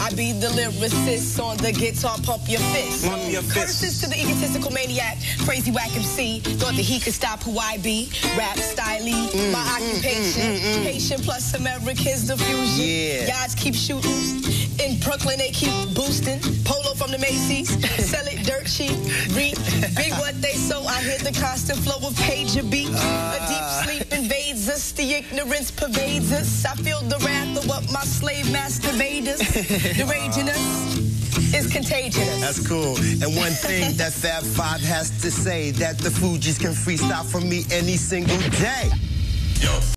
I be the lyricist on the guitar, pump your fist. Pump your fist. Curses to the egotistical maniac, crazy whack MC. Thought that he could stop who I be. Rap styly, mm, mm, my mm, mm, occupation. Patient plus Americans diffusion. Yeah. Guys keep shooting. In Brooklyn, they keep boosting. Polo from the Macy's. Sell it dirt cheap. Reap. Big what they sow. I hear the constant flow of pager beats. A deep us. The ignorance pervades us. I feel the wrath of what my slave master made us. The raging us is contagious. That's cool. And one thing that Fab Five has to say that the Fugees can freestyle from me any single day. Yo.